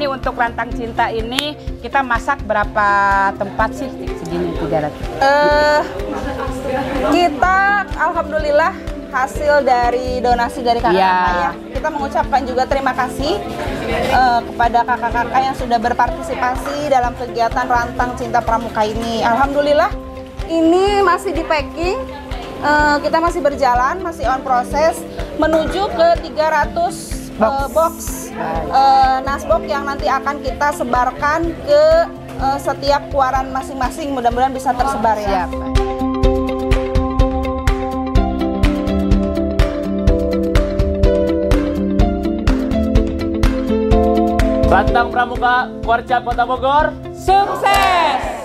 untuk rantang cinta ini kita masak berapa tempat sih segini 300? Eh, kita alhamdulillah hasil dari donasi dari kakak-kakak Iya. ya. Kita mengucapkan juga terima kasih eh, kepada kakak-kakak yang sudah berpartisipasi dalam kegiatan Rantang Cinta Pramuka ini. Alhamdulillah ini masih di packing. Eh, kita masih berjalan, masih on proses menuju ke 300 Box. eh, box eh, nasbok yang nanti akan kita sebarkan ke eh, setiap kuaran masing-masing. Mudah-mudahan bisa tersebar ya. Siap. Rantang Pramuka, Kuarca Kota Bogor, Sukses!